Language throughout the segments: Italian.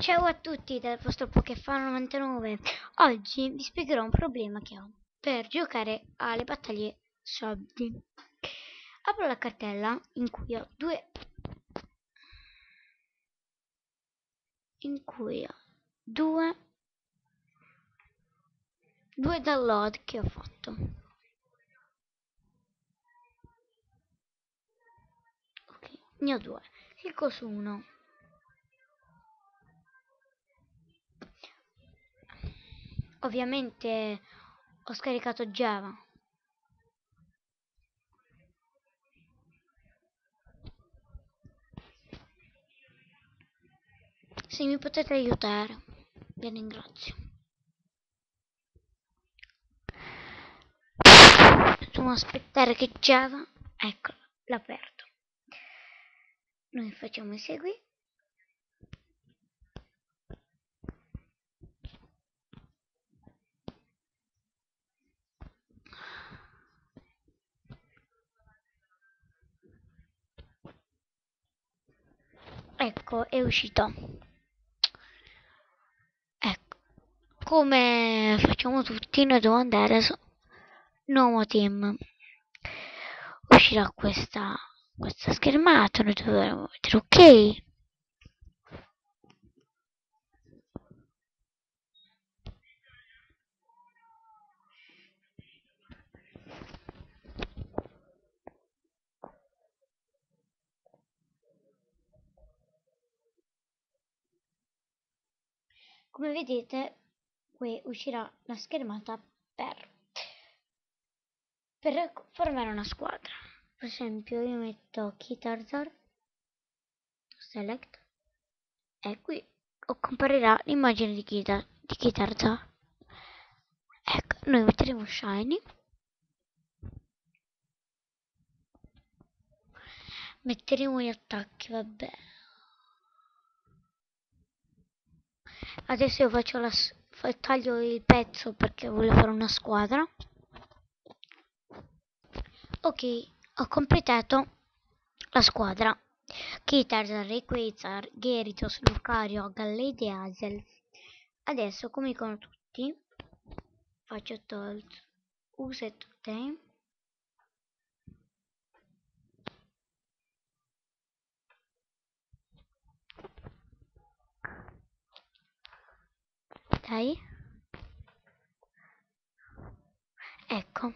Ciao a tutti dal vostro Pokefan99 Oggi vi spiegherò un problema che ho per giocare alle battaglie soldi. Apro la cartella in cui ho due in cui ho due due download che ho fatto. Ok ne ho due. Clicco su uno ovviamente ho scaricato Java. Se mi potete aiutare vi ringrazio. Dobbiamo aspettare che Java ecco l'ha aperto noi facciamo esegui ecco è uscito. Ecco come facciamo tutti noi dobbiamo andare su nuovo team. Uscirà questa questa schermata noi dovremo mettere ok come vedete qui uscirà la schermata per per formare una squadra. Per esempio io metto Kitarzar select e qui comparirà l'immagine di, Kita, di Kitarzar ecco noi metteremo Shiny. Metteremo gli attacchi vabbè adesso io faccio la taglio il pezzo perché voglio fare una squadra. Ok ho completato la squadra. Kitar, Rayquaza, Gyarados, Lucario, Gallade e Hazel. Adesso come con tutti faccio tolt usa totem dai? Ecco.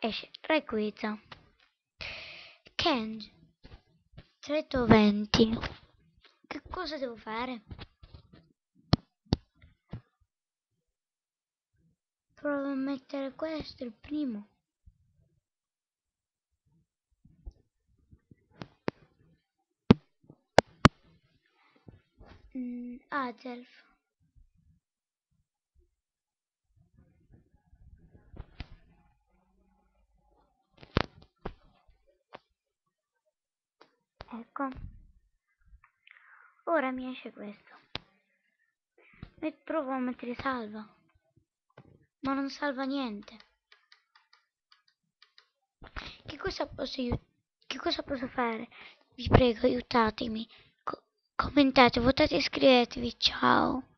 Esce Rayquaza Kenj 120 che cosa devo fare? provo a mettere questo il primo. Mm, Adelf ecco. Ora mi esce questo. E provo a mettere salva. Ma non salva niente. Che cosa posso che cosa posso fare? Vi prego aiutatemi. Co commentate votate iscrivetevi ciao